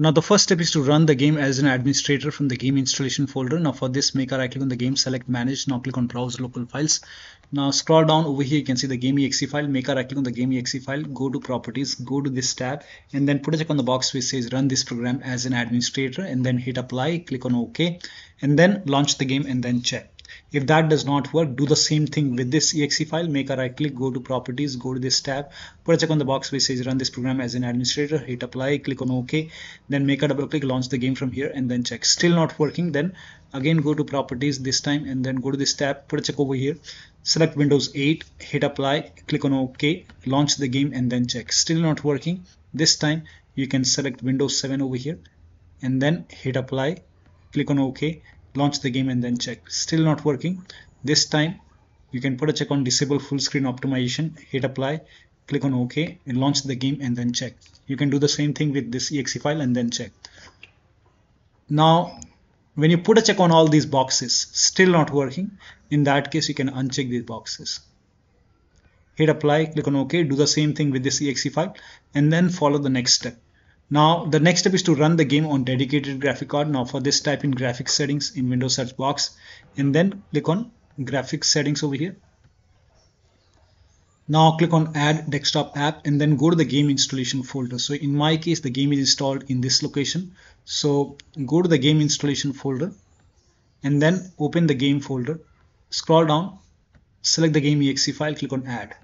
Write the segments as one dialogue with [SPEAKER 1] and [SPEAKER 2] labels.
[SPEAKER 1] Now the first step is to run the game as an administrator from the game installation folder. Now for this make a right click on the game, select manage, now click on browse local files. Now scroll down over here, you can see the game exe file, make a right click on the game exe file, go to properties, go to this tab and then put a check on the box which says run this program as an administrator and then hit apply, click on OK and then launch the game and then check. If that does not work, do the same thing with this exe file. Make a right click, go to properties, go to this tab, put a check on the box which says run this program as an administrator, hit apply, click on OK, then make a double click, launch the game from here and then check. Still not working, then again go to properties this time and then go to this tab, put a check over here, select Windows 8, hit apply, click on OK, launch the game and then check. Still not working. This time you can select Windows 7 over here and then hit apply, click on OK launch the game and then check. Still not working. This time you can put a check on disable full screen optimization hit apply click on ok and launch the game and then check. You can do the same thing with this exe file and then check. Now when you put a check on all these boxes still not working in that case you can uncheck these boxes. Hit apply click on ok do the same thing with this exe file and then follow the next step now the next step is to run the game on dedicated graphic card. Now for this type in graphics settings in Windows search box and then click on graphics settings over here. Now click on add desktop app and then go to the game installation folder. So in my case the game is installed in this location. So go to the game installation folder and then open the game folder. Scroll down, select the game exe file, click on add.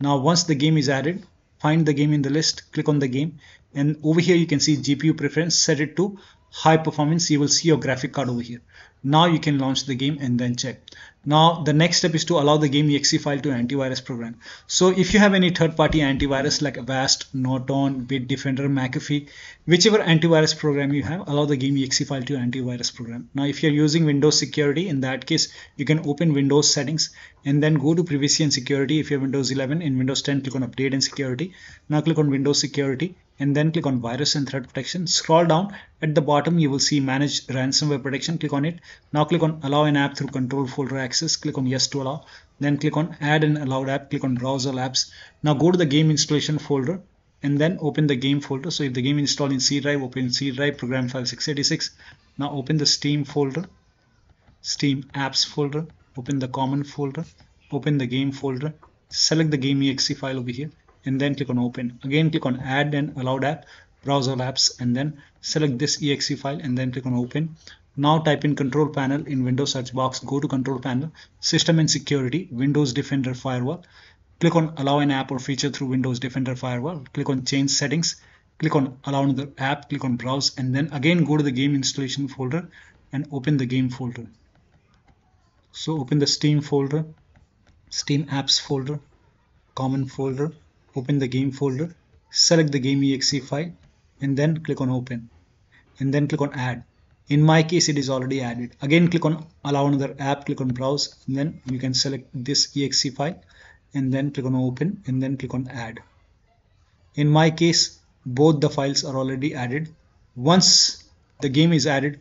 [SPEAKER 1] Now once the game is added, find the game in the list, click on the game. And over here you can see GPU preference set it to high performance. You will see your graphic card over here. Now you can launch the game and then check now the next step is to allow the game exe file to antivirus program. So if you have any third-party antivirus like Avast, Norton, Bitdefender, McAfee whichever antivirus program you have allow the game exe file to antivirus program. Now if you're using Windows security in that case you can open Windows settings and then go to privacy and security. If you have Windows 11 in Windows 10 click on update and security. Now click on Windows security and then click on virus and threat protection. Scroll down. At the bottom you will see manage ransomware protection. Click on it. Now click on allow an app through control folder access. Click on yes to allow. Then click on add an allowed app. Click on browser apps. Now go to the game installation folder and then open the game folder. So if the game installed in C drive open C drive program file x86 now open the steam folder steam apps folder. Open the common folder. Open the game folder. Select the game exe file over here and then click on open. Again click on add and allowed app browser apps and then select this exe file and then click on open. Now type in control panel in windows search box. Go to control panel system and security windows defender firewall. Click on allow an app or feature through windows defender firewall. Click on change settings. Click on allow another app. Click on browse. And then again go to the game installation folder and open the game folder. So open the steam folder steam apps folder common folder open the game folder select the game exe file and then click on open and then click on add. In my case it is already added. Again click on allow another app click on browse and then you can select this exe file and then click on open and then click on add. In my case both the files are already added. Once the game is added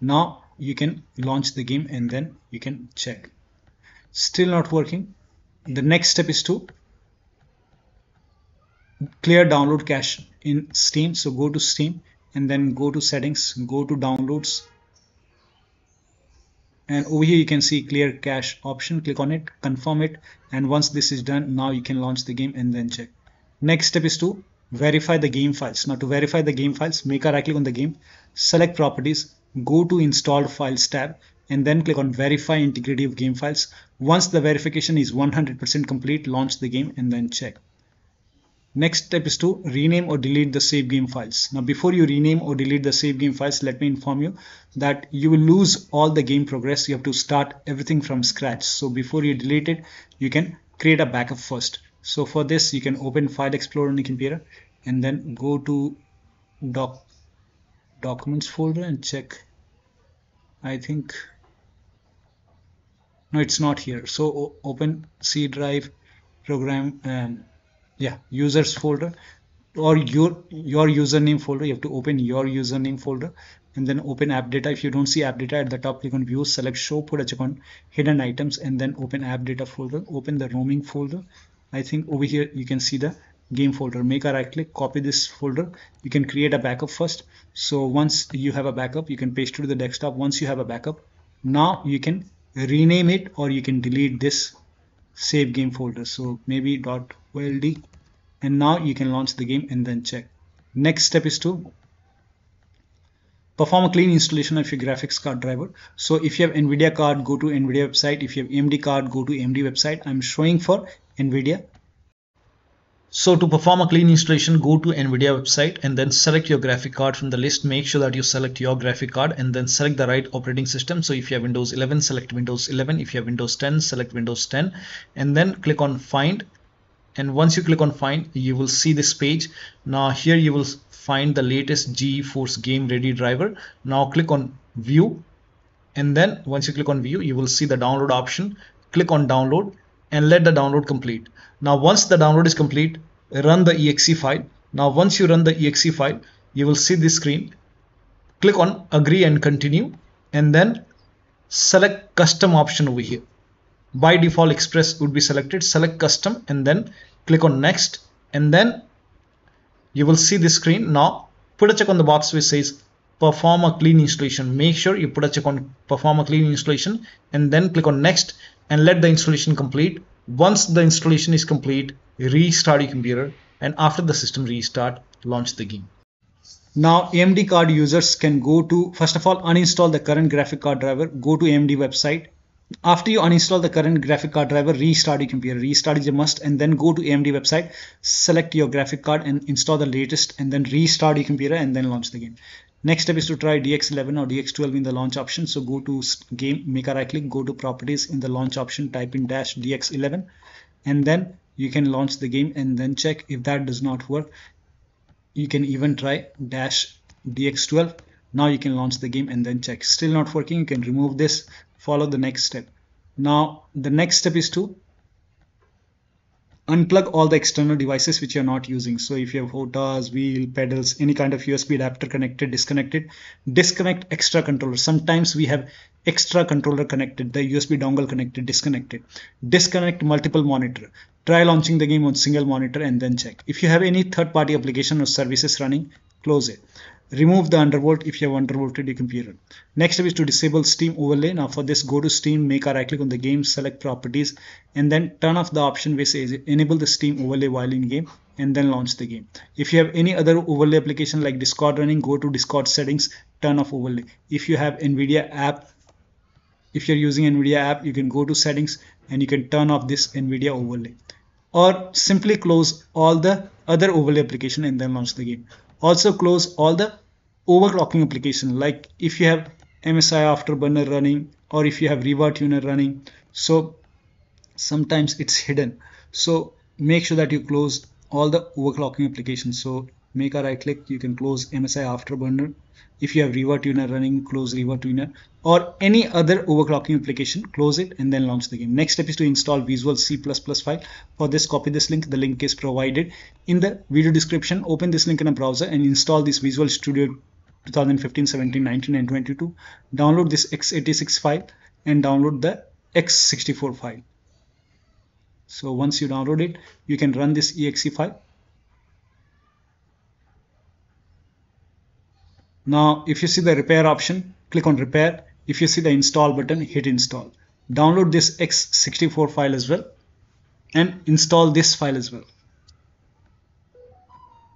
[SPEAKER 1] now you can launch the game and then you can check. Still not working. The next step is to clear download cache in Steam. So go to Steam and then go to settings, go to downloads. And over here you can see clear cache option. Click on it, confirm it. And once this is done, now you can launch the game and then check. Next step is to verify the game files. Now to verify the game files, make a right click on the game, select properties, go to installed files tab and then click on verify integrity of game files. Once the verification is 100% complete, launch the game and then check. Next step is to rename or delete the save game files. Now before you rename or delete the save game files, let me inform you that you will lose all the game progress. You have to start everything from scratch. So before you delete it, you can create a backup first. So for this, you can open File Explorer on your computer and then go to doc documents folder and check. I think no, it's not here. So open C drive program and yeah users folder or your your username folder. You have to open your username folder and then open app data. If you don't see app data at the top click on view select show put a check on hidden items and then open app data folder. Open the roaming folder. I think over here you can see the game folder. Make a right click copy this folder. You can create a backup first. So once you have a backup you can paste it to the desktop. Once you have a backup now you can rename it or you can delete this save game folder so maybe. old and now you can launch the game and then check. Next step is to perform a clean installation of your graphics card driver. So if you have nvidia card go to nvidia website. If you have amd card go to amd website. I'm showing for nvidia so to perform a clean installation, go to NVIDIA website and then select your graphic card from the list. Make sure that you select your graphic card and then select the right operating system. So if you have Windows 11, select Windows 11. If you have Windows 10, select Windows 10 and then click on find. And once you click on find, you will see this page. Now here you will find the latest GeForce Game Ready driver. Now click on view and then once you click on view, you will see the download option. Click on download and let the download complete. Now once the download is complete, run the exe file. Now once you run the exe file, you will see this screen. Click on agree and continue and then select custom option over here. By default express would be selected. Select custom and then click on next and then you will see this screen. Now put a check on the box which says perform a clean installation. Make sure you put a check on perform a clean installation and then click on next and let the installation complete. Once the installation is complete, restart your computer and after the system restart, launch the game. Now AMD card users can go to, first of all, uninstall the current graphic card driver, go to AMD website. After you uninstall the current graphic card driver, restart your computer. Restart is a must and then go to AMD website, select your graphic card and install the latest and then restart your computer and then launch the game. Next step is to try DX11 or DX12 in the launch option. So go to game, make a right click, go to properties in the launch option, type in dash DX11 and then you can launch the game and then check if that does not work. You can even try dash DX12. Now you can launch the game and then check. Still not working, you can remove this, follow the next step. Now the next step is to unplug all the external devices which you're not using. So if you have HOTAS, wheel, pedals, any kind of USB adapter connected, disconnected, disconnect extra controller. Sometimes we have extra controller connected, the USB dongle connected, disconnected. Disconnect multiple monitor. Try launching the game on single monitor and then check. If you have any third party application or services running, close it remove the undervolt if you have undervolted your computer next step is to disable steam overlay. Now for this go to steam make a right click on the game select properties and then turn off the option which says enable the steam overlay while in game and then launch the game. If you have any other overlay application like discord running go to discord settings turn off overlay. If you have nvidia app if you're using nvidia app you can go to settings and you can turn off this nvidia overlay. Or simply close all the other overlay application and then launch the game also close all the overclocking application. Like if you have MSI afterburner running or if you have Riva tuner running so sometimes it's hidden. So make sure that you close all the overclocking applications. So make a right click you can close MSI afterburner if you have Riva tuner running close Riva tuner or any other overclocking application close it and then launch the game. Next step is to install visual c++ file. For this copy this link. The link is provided in the video description. Open this link in a browser and install this visual studio 2015 17 19 and 22 download this x86 file and download the x64 file. So once you download it you can run this exe file Now, if you see the repair option, click on repair. If you see the install button, hit install. Download this x64 file as well and install this file as well.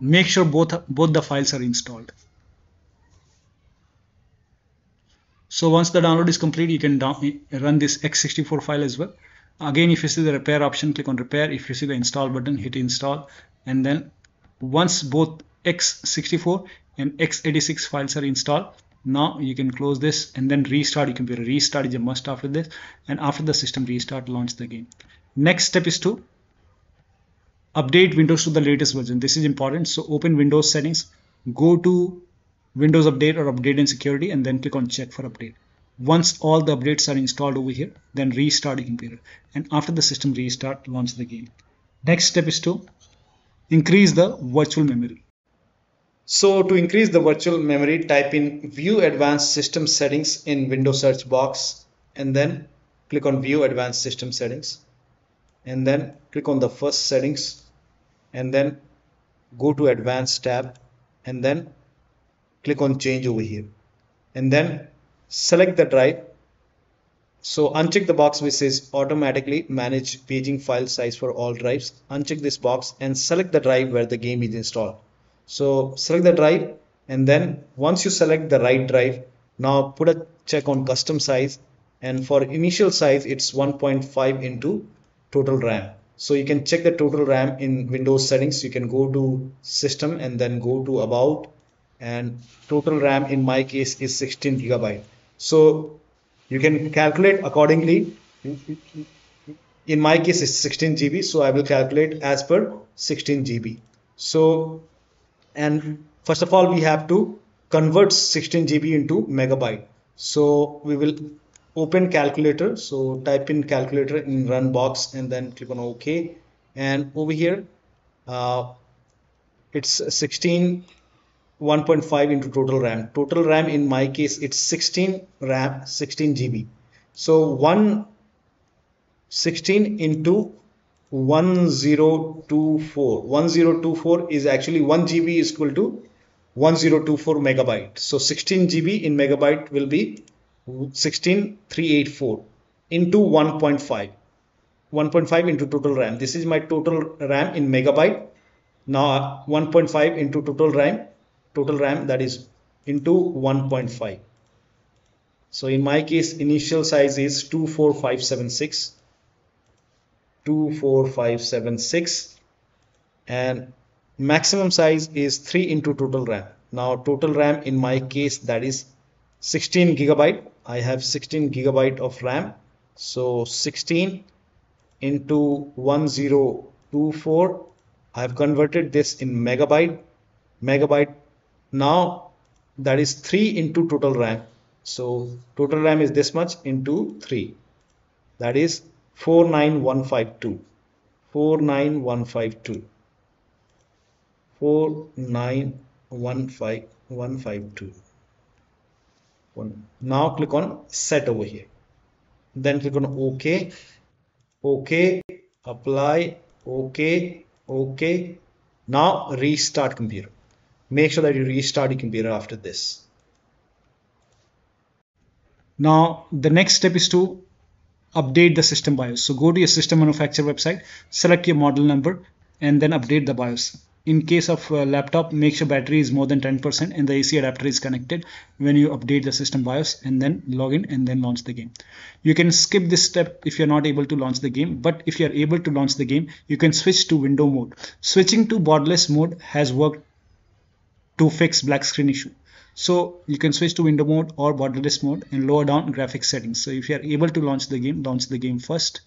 [SPEAKER 1] Make sure both, both the files are installed. So once the download is complete, you can run this x64 file as well. Again, if you see the repair option, click on repair. If you see the install button, hit install. And then once both x64 and x86 files are installed. Now you can close this and then restart. Your computer restart is a must after this. And after the system restart launch the game. Next step is to update windows to the latest version. This is important. So open windows settings go to windows update or update and security and then click on check for update. Once all the updates are installed over here then restart your computer. And after the system restart launch the game. Next step is to increase the virtual memory so to increase the virtual memory, type in view advanced system settings in Windows search box and then click on view advanced system settings and then click on the first settings
[SPEAKER 2] and then go to advanced tab and then click on change over here and then select the drive. So uncheck the box which says automatically manage paging file size for all drives. Uncheck this box and select the drive where the game is installed so select the drive and then once you select the right drive now put a check on custom size and for initial size it's 1.5 into total RAM. So you can check the total RAM in Windows settings. You can go to system and then go to about and total RAM in my case is 16 gigabyte. So you can calculate accordingly. In my case it's 16 GB so I will calculate as per 16 GB so and first of all we have to convert 16 GB into megabyte. So we will open calculator. So type in calculator in run box and then click on ok. And over here uh, it's 16 1.5 into total RAM. Total RAM in my case it's 16 RAM 16 GB so 1 16 into 1024 1024 is actually 1 GB is equal to 1024 megabyte. So 16 GB in megabyte will be 16384 into 1.5 1.5 into total RAM. This is my total RAM in megabyte. Now 1.5 into total RAM total RAM that is into 1.5 so in my case initial size is 24576 24576 and maximum size is 3 into total RAM. Now total RAM in my case that is 16 gigabyte. I have 16 gigabyte of RAM. So 16 into 1024 I have converted this in megabyte. Megabyte. Now that is 3 into total RAM. So total RAM is this much into 3 that is 49152 49152 4915152 now click on set over here. Then click on ok. Ok. Apply. Ok. Ok. Now restart computer. Make sure that you restart your computer after this.
[SPEAKER 1] Now the next step is to update the system BIOS. So go to your system manufacturer website select your model number and then update the BIOS. In case of uh, laptop make sure battery is more than 10% and the AC adapter is connected when you update the system BIOS and then log in and then launch the game. You can skip this step if you're not able to launch the game but if you're able to launch the game you can switch to window mode. Switching to borderless mode has worked to fix black screen issue so you can switch to window mode or borderless mode and lower down graphics settings. So if you are able to launch the game launch the game first.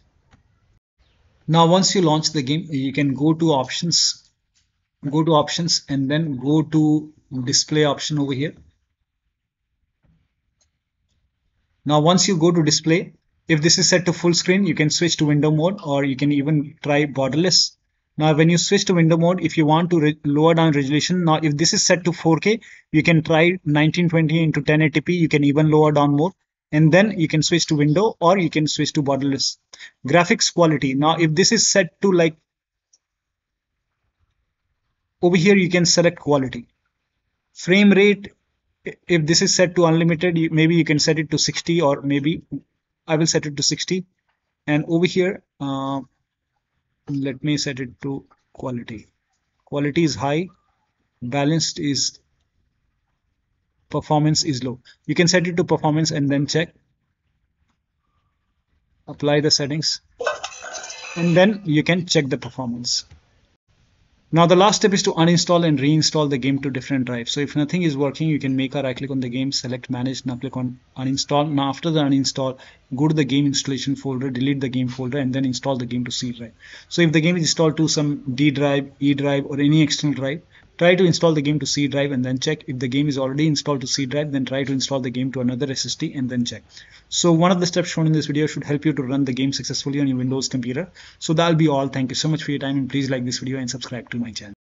[SPEAKER 1] Now once you launch the game you can go to options go to options and then go to display option over here. Now once you go to display if this is set to full screen you can switch to window mode or you can even try borderless now when you switch to window mode, if you want to lower down resolution, now if this is set to 4K, you can try 1920 into 1080p, you can even lower down more. And then you can switch to window or you can switch to borderless. Graphics quality. Now if this is set to like, over here you can select quality. Frame rate, if this is set to unlimited, maybe you can set it to 60 or maybe I will set it to 60. And over here, uh, let me set it to quality. Quality is high balanced is performance is low. You can set it to performance and then check. Apply the settings. And then you can check the performance now the last step is to uninstall and reinstall the game to different drives. So if nothing is working, you can make a right click on the game, select manage, now click on uninstall. Now after the uninstall, go to the game installation folder, delete the game folder and then install the game to C drive. So if the game is installed to some D drive, E drive or any external drive, Try to install the game to C drive and then check if the game is already installed to C drive then try to install the game to another SSD and then check. So one of the steps shown in this video should help you to run the game successfully on your Windows computer. So that'll be all. Thank you so much for your time and please like this video and subscribe to my channel.